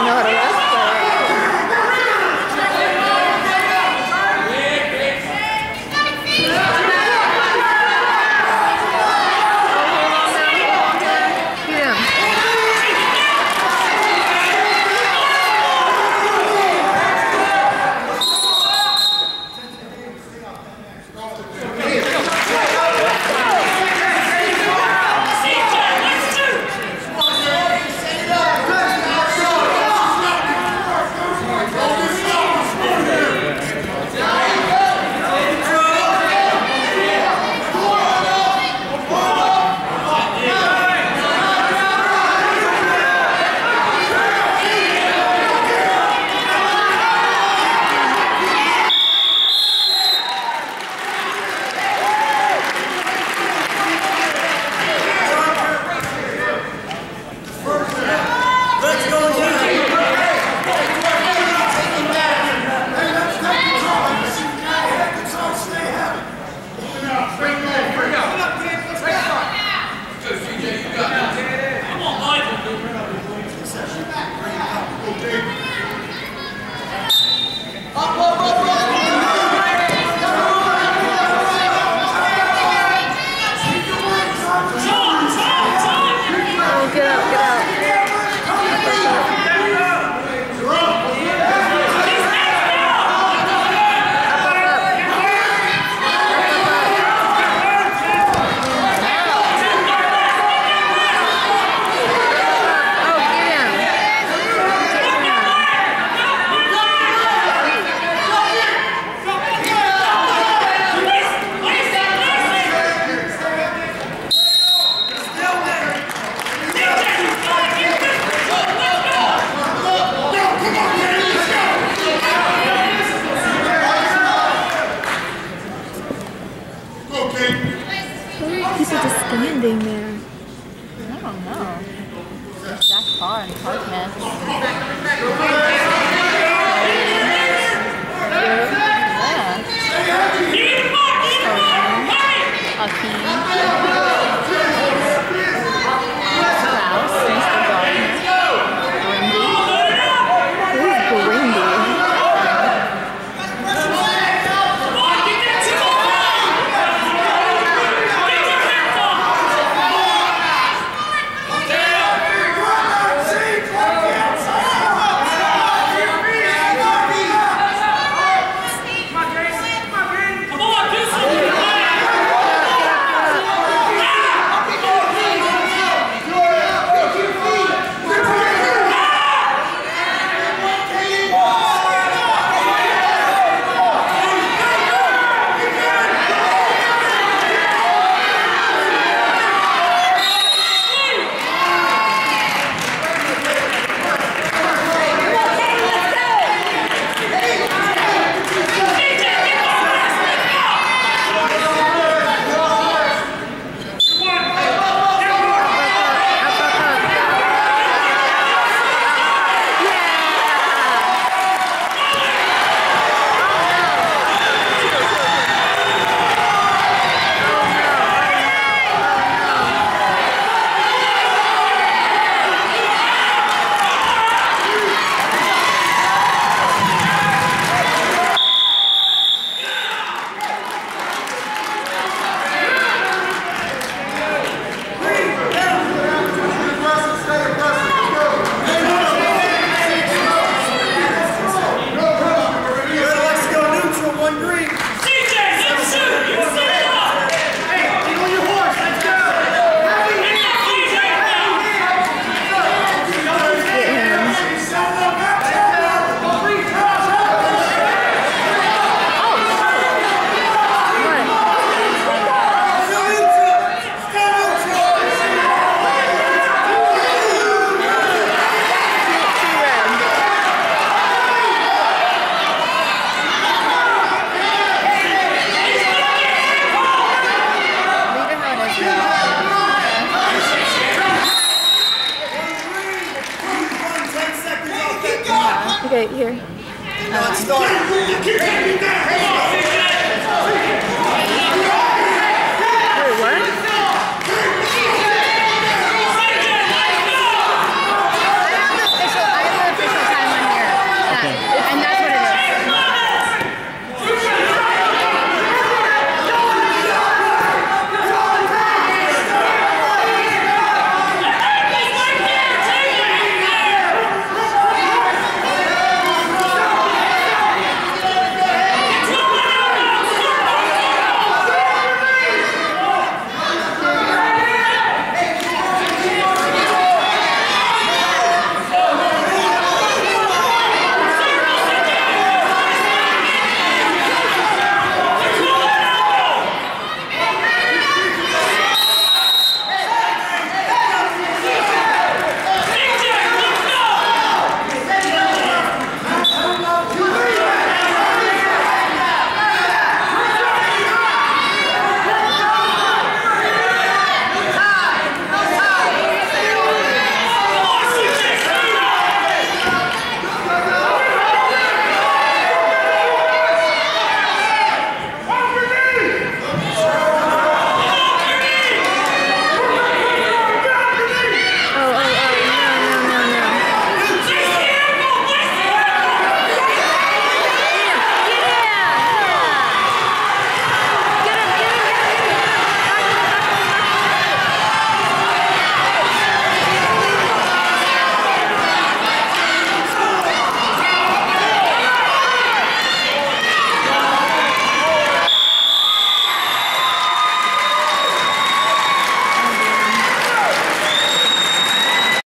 Юниор у нас. there? I don't know. It's that far in Parkman. Okay, here. Start.